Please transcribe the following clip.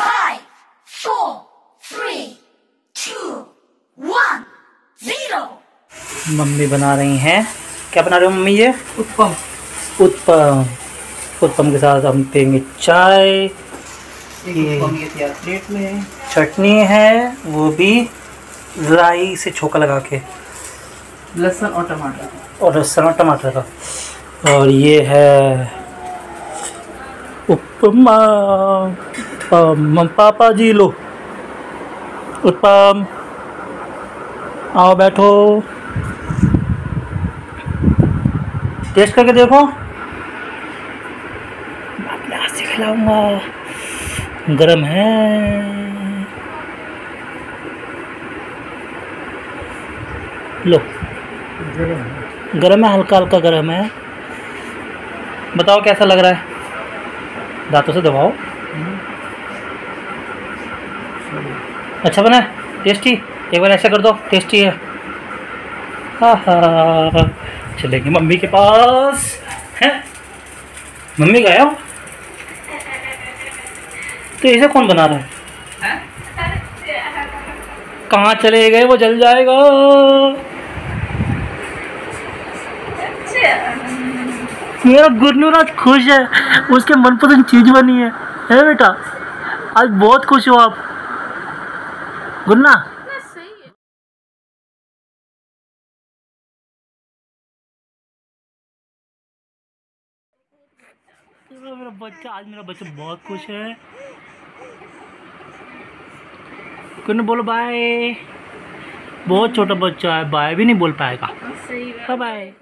Five, four, three, two, one, zero. Mummy बना रही हैं। क्या बना रहे हो मम्मी ये? उत्पम। उत्पम। उत्पम के साथ हम पियेंगे चाय। ये- प्लेट में। चटनी है वो भी राई से छोका लगा के। लहसुन और टमाटर। और लहसुन और टमाटर का। और ये है उपमा पापा जी लो। उत्पम, आओ बैठो। टेस्ट करके देखो। से खिलाऊँगा। गरम है। लो। गरम है, हल्का हल्का गरम है। बताओ कैसा लग रहा है? दांतों से दबाओ। अच्छा बना टेस्टी एक बार ऐसा कर दो टेस्टी है। चलेंगे, मम्मी के पास, हैं? मम्मी हो तो इसे कौन बना रहा है? कहाँ चले गए, वो जल जाएगा। मेरा गुरनू आज खुश है, उसके मनपसंद चीज़ बनी है। है बेटा, आज बहुत खुश हो आप। गुन्ना। मेरा बच्चा आज मेरा बच्चा बहुत खुश है। गुन्नू बोलो बाय बहुत छोटा बच्चा है बाय भी नहीं बोल पाएगा। Bye bye